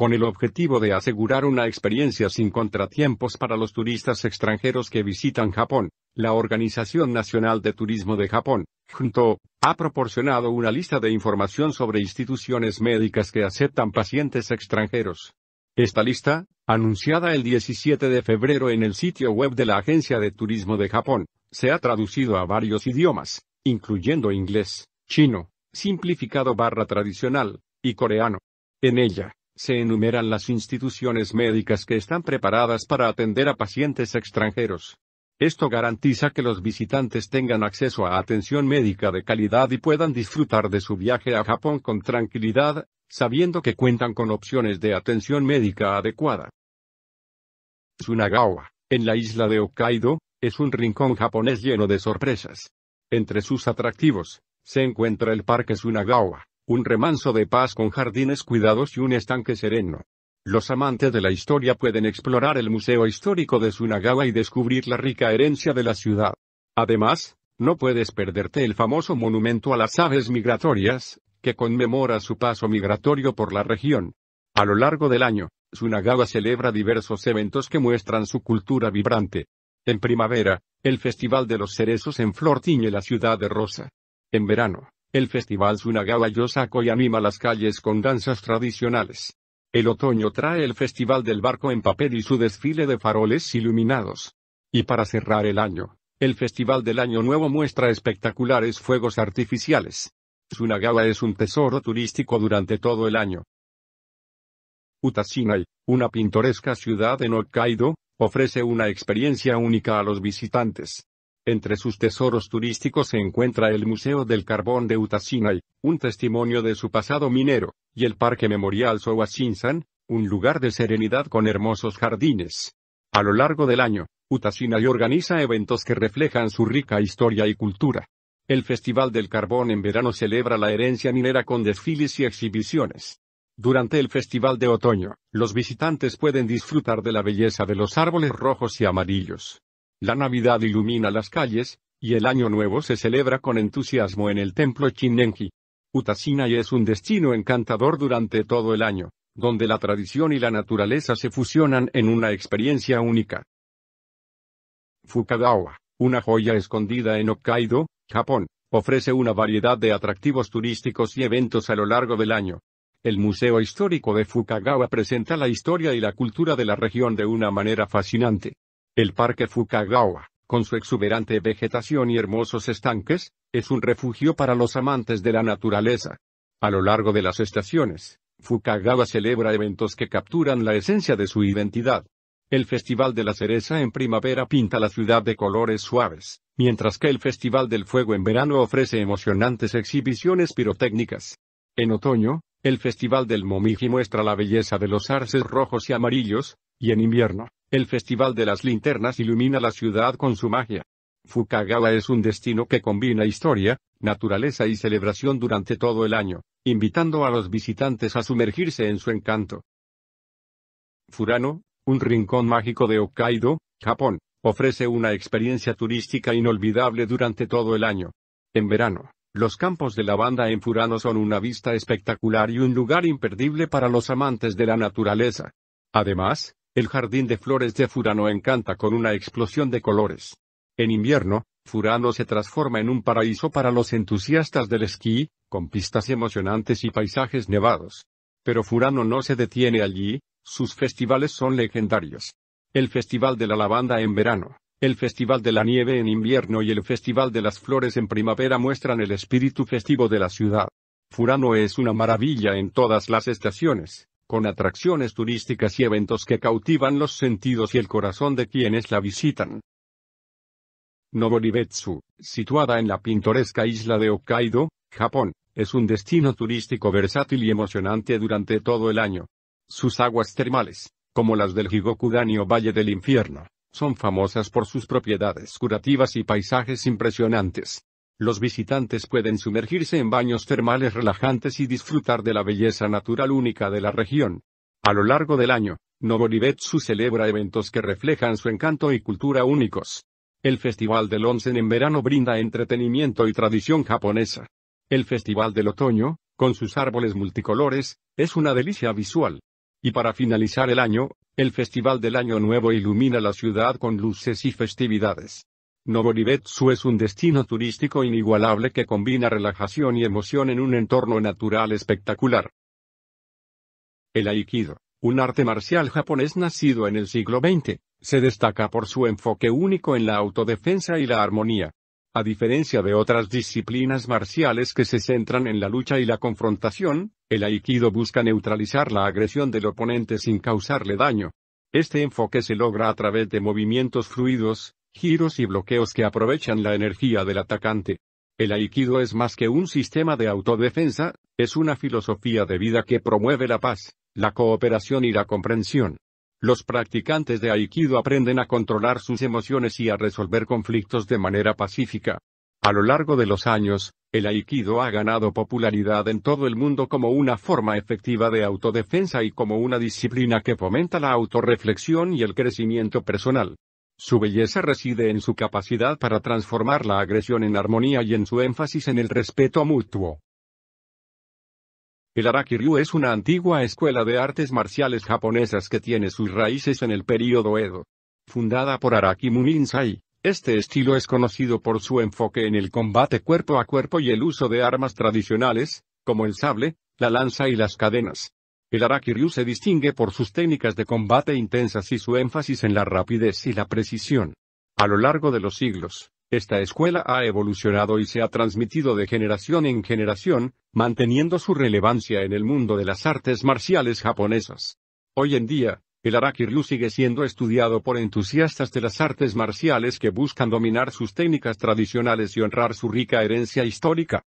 con el objetivo de asegurar una experiencia sin contratiempos para los turistas extranjeros que visitan Japón. La Organización Nacional de Turismo de Japón, junto, ha proporcionado una lista de información sobre instituciones médicas que aceptan pacientes extranjeros. Esta lista, anunciada el 17 de febrero en el sitio web de la Agencia de Turismo de Japón, se ha traducido a varios idiomas, incluyendo inglés, chino, simplificado barra tradicional, y coreano. En ella, se enumeran las instituciones médicas que están preparadas para atender a pacientes extranjeros. Esto garantiza que los visitantes tengan acceso a atención médica de calidad y puedan disfrutar de su viaje a Japón con tranquilidad, sabiendo que cuentan con opciones de atención médica adecuada. Tsunagawa, en la isla de Hokkaido, es un rincón japonés lleno de sorpresas. Entre sus atractivos, se encuentra el Parque Tsunagawa, un remanso de paz con jardines cuidados y un estanque sereno. Los amantes de la historia pueden explorar el Museo Histórico de Sunagawa y descubrir la rica herencia de la ciudad. Además, no puedes perderte el famoso monumento a las aves migratorias, que conmemora su paso migratorio por la región. A lo largo del año, Sunagawa celebra diversos eventos que muestran su cultura vibrante. En primavera, el Festival de los Cerezos en Flor tiñe la ciudad de rosa. En verano, el festival Sunagawa Yosako y anima las calles con danzas tradicionales. El otoño trae el festival del barco en papel y su desfile de faroles iluminados. Y para cerrar el año, el festival del año nuevo muestra espectaculares fuegos artificiales. Sunagawa es un tesoro turístico durante todo el año. Utashinai, una pintoresca ciudad en Hokkaido, ofrece una experiencia única a los visitantes. Entre sus tesoros turísticos se encuentra el Museo del Carbón de Utashinai, un testimonio de su pasado minero, y el Parque Memorial Sowa-Shinsan, un lugar de serenidad con hermosos jardines. A lo largo del año, Utashinai organiza eventos que reflejan su rica historia y cultura. El Festival del Carbón en verano celebra la herencia minera con desfiles y exhibiciones. Durante el Festival de Otoño, los visitantes pueden disfrutar de la belleza de los árboles rojos y amarillos. La Navidad ilumina las calles, y el Año Nuevo se celebra con entusiasmo en el templo Chinnenji. Utashinai es un destino encantador durante todo el año, donde la tradición y la naturaleza se fusionan en una experiencia única. Fukagawa, una joya escondida en Hokkaido, Japón, ofrece una variedad de atractivos turísticos y eventos a lo largo del año. El Museo Histórico de Fukagawa presenta la historia y la cultura de la región de una manera fascinante. El Parque Fukagawa, con su exuberante vegetación y hermosos estanques, es un refugio para los amantes de la naturaleza. A lo largo de las estaciones, Fukagawa celebra eventos que capturan la esencia de su identidad. El Festival de la Cereza en primavera pinta la ciudad de colores suaves, mientras que el Festival del Fuego en verano ofrece emocionantes exhibiciones pirotécnicas. En otoño, el Festival del Momiji muestra la belleza de los arces rojos y amarillos, y en invierno, el Festival de las Linternas ilumina la ciudad con su magia. Fukagawa es un destino que combina historia, naturaleza y celebración durante todo el año, invitando a los visitantes a sumergirse en su encanto. Furano, un rincón mágico de Hokkaido, Japón, ofrece una experiencia turística inolvidable durante todo el año. En verano, los campos de lavanda en Furano son una vista espectacular y un lugar imperdible para los amantes de la naturaleza. Además, el jardín de flores de Furano encanta con una explosión de colores. En invierno, Furano se transforma en un paraíso para los entusiastas del esquí, con pistas emocionantes y paisajes nevados. Pero Furano no se detiene allí, sus festivales son legendarios. El Festival de la Lavanda en verano, el Festival de la Nieve en invierno y el Festival de las Flores en primavera muestran el espíritu festivo de la ciudad. Furano es una maravilla en todas las estaciones con atracciones turísticas y eventos que cautivan los sentidos y el corazón de quienes la visitan. Noboribetsu, situada en la pintoresca isla de Hokkaido, Japón, es un destino turístico versátil y emocionante durante todo el año. Sus aguas termales, como las del Higokudani o Valle del Infierno, son famosas por sus propiedades curativas y paisajes impresionantes. Los visitantes pueden sumergirse en baños termales relajantes y disfrutar de la belleza natural única de la región. A lo largo del año, Noboribetsu celebra eventos que reflejan su encanto y cultura únicos. El Festival del Onsen en verano brinda entretenimiento y tradición japonesa. El Festival del Otoño, con sus árboles multicolores, es una delicia visual. Y para finalizar el año, el Festival del Año Nuevo ilumina la ciudad con luces y festividades. Novoribetsu es un destino turístico inigualable que combina relajación y emoción en un entorno natural espectacular. El Aikido, un arte marcial japonés nacido en el siglo XX, se destaca por su enfoque único en la autodefensa y la armonía. A diferencia de otras disciplinas marciales que se centran en la lucha y la confrontación, el aikido busca neutralizar la agresión del oponente sin causarle daño. Este enfoque se logra a través de movimientos fluidos, giros y bloqueos que aprovechan la energía del atacante. El aikido es más que un sistema de autodefensa, es una filosofía de vida que promueve la paz, la cooperación y la comprensión. Los practicantes de aikido aprenden a controlar sus emociones y a resolver conflictos de manera pacífica. A lo largo de los años, el aikido ha ganado popularidad en todo el mundo como una forma efectiva de autodefensa y como una disciplina que fomenta la autorreflexión y el crecimiento personal. Su belleza reside en su capacidad para transformar la agresión en armonía y en su énfasis en el respeto mutuo. El Araki-ryu es una antigua escuela de artes marciales japonesas que tiene sus raíces en el período Edo. Fundada por Araki Muninsai, este estilo es conocido por su enfoque en el combate cuerpo a cuerpo y el uso de armas tradicionales, como el sable, la lanza y las cadenas. El Araki-ryu se distingue por sus técnicas de combate intensas y su énfasis en la rapidez y la precisión. A lo largo de los siglos, esta escuela ha evolucionado y se ha transmitido de generación en generación, manteniendo su relevancia en el mundo de las artes marciales japonesas. Hoy en día, el Araki-ryu sigue siendo estudiado por entusiastas de las artes marciales que buscan dominar sus técnicas tradicionales y honrar su rica herencia histórica.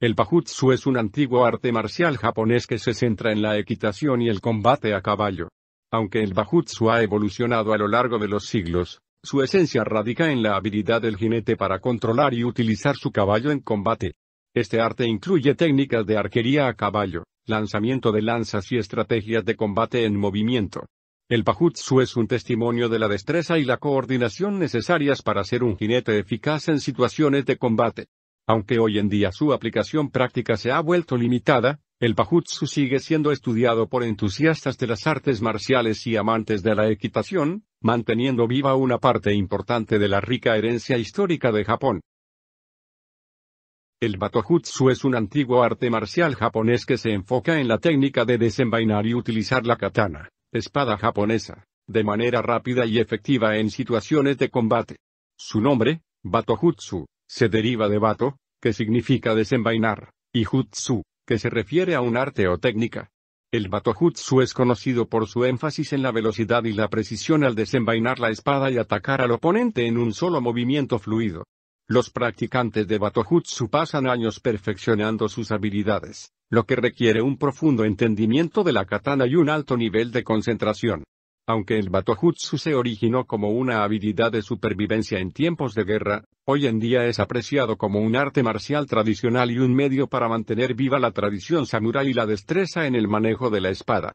El Bajutsu es un antiguo arte marcial japonés que se centra en la equitación y el combate a caballo. Aunque el Bajutsu ha evolucionado a lo largo de los siglos, su esencia radica en la habilidad del jinete para controlar y utilizar su caballo en combate. Este arte incluye técnicas de arquería a caballo, lanzamiento de lanzas y estrategias de combate en movimiento. El Bajutsu es un testimonio de la destreza y la coordinación necesarias para ser un jinete eficaz en situaciones de combate. Aunque hoy en día su aplicación práctica se ha vuelto limitada, el Bajutsu sigue siendo estudiado por entusiastas de las artes marciales y amantes de la equitación, manteniendo viva una parte importante de la rica herencia histórica de Japón. El Batojutsu es un antiguo arte marcial japonés que se enfoca en la técnica de desenvainar y utilizar la katana, espada japonesa, de manera rápida y efectiva en situaciones de combate. Su nombre, Batojutsu, se deriva de bato, que significa desenvainar, y jutsu, que se refiere a un arte o técnica. El Batojutsu es conocido por su énfasis en la velocidad y la precisión al desenvainar la espada y atacar al oponente en un solo movimiento fluido. Los practicantes de Batojutsu pasan años perfeccionando sus habilidades, lo que requiere un profundo entendimiento de la katana y un alto nivel de concentración. Aunque el Batojutsu se originó como una habilidad de supervivencia en tiempos de guerra, hoy en día es apreciado como un arte marcial tradicional y un medio para mantener viva la tradición samurái y la destreza en el manejo de la espada.